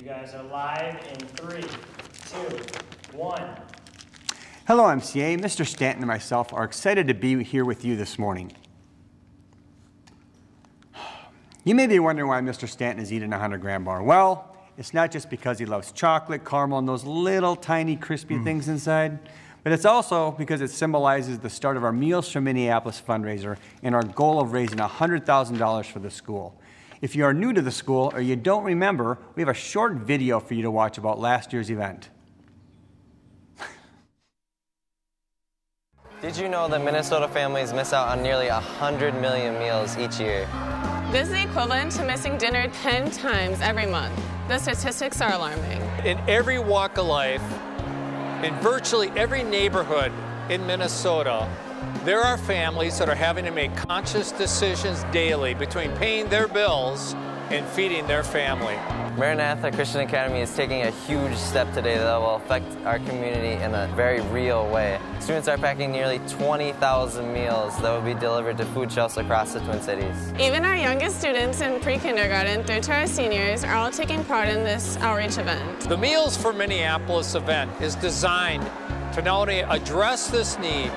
You guys are live in three, two, one. Hello, MCA. Mr. Stanton and myself are excited to be here with you this morning. You may be wondering why Mr. Stanton is eating a 100 Grand bar. Well, it's not just because he loves chocolate, caramel, and those little tiny crispy mm. things inside, but it's also because it symbolizes the start of our Meals for Minneapolis fundraiser and our goal of raising $100,000 for the school. If you are new to the school or you don't remember, we have a short video for you to watch about last year's event. Did you know that Minnesota families miss out on nearly 100 million meals each year? This is equivalent to missing dinner 10 times every month. The statistics are alarming. in every walk of life, in virtually every neighborhood in Minnesota, there are families that are having to make conscious decisions daily between paying their bills and feeding their family. Maranatha Christian Academy is taking a huge step today that will affect our community in a very real way. Students are packing nearly 20,000 meals that will be delivered to food shelves across the Twin Cities. Even our youngest students in pre kindergarten through to our seniors are all taking part in this outreach event. The Meals for Minneapolis event is designed to not only address this need,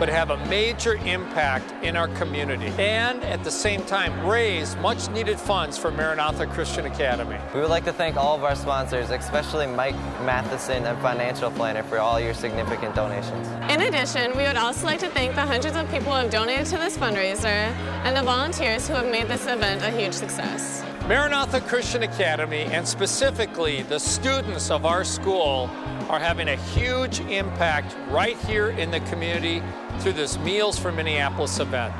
but have a major impact in our community and at the same time raise much needed funds for Maranatha Christian Academy. We would like to thank all of our sponsors, especially Mike Matheson and Financial Planner, for all your significant donations. In addition, we would also like to thank the hundreds of people who have donated to this fundraiser and the volunteers who have made this event a huge success. Maranatha Christian Academy, and specifically the students of our school, are having a huge impact right here in the community through this Meals for Minneapolis event.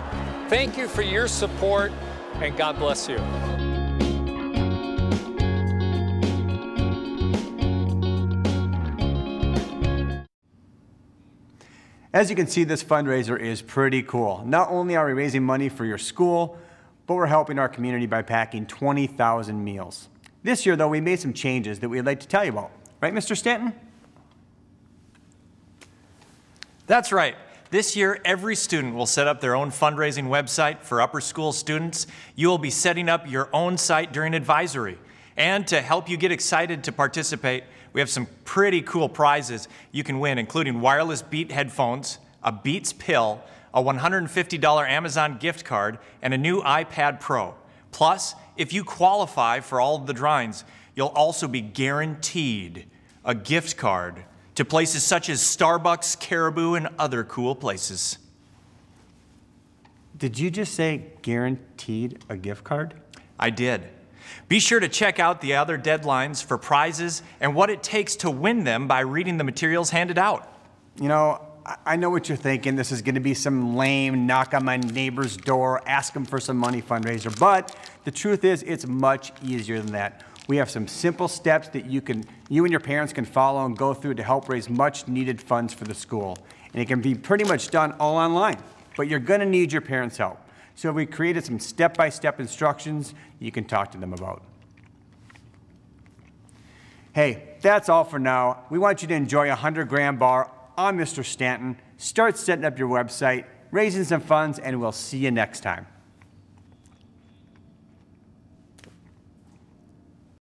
Thank you for your support, and God bless you. As you can see, this fundraiser is pretty cool. Not only are we raising money for your school, but we're helping our community by packing 20,000 meals. This year, though, we made some changes that we'd like to tell you about. Right, Mr. Stanton? That's right. This year, every student will set up their own fundraising website for upper school students. You will be setting up your own site during advisory. And to help you get excited to participate, we have some pretty cool prizes you can win, including wireless Beat headphones, a Beats pill, a $150 Amazon gift card, and a new iPad Pro. Plus, if you qualify for all of the drawings, you'll also be guaranteed a gift card to places such as Starbucks, Caribou, and other cool places. Did you just say guaranteed a gift card? I did. Be sure to check out the other deadlines for prizes and what it takes to win them by reading the materials handed out. You know, I- know what you're thinking. This is going to be some lame knock on my neighbor's door, ask him for some money fundraiser. But the truth is, it's much easier than that. We have some simple steps that you can, you and your parents can follow and go through to help raise much needed funds for the school. And it can be pretty much done all online. But you're going to need your parents' help. So we created some step-by-step instructions you can talk to them about. Hey, that's all for now. We want you to enjoy a 100 Grand bar on Mr. Stanton. Start setting up your website, raising some funds, and we'll see you next time.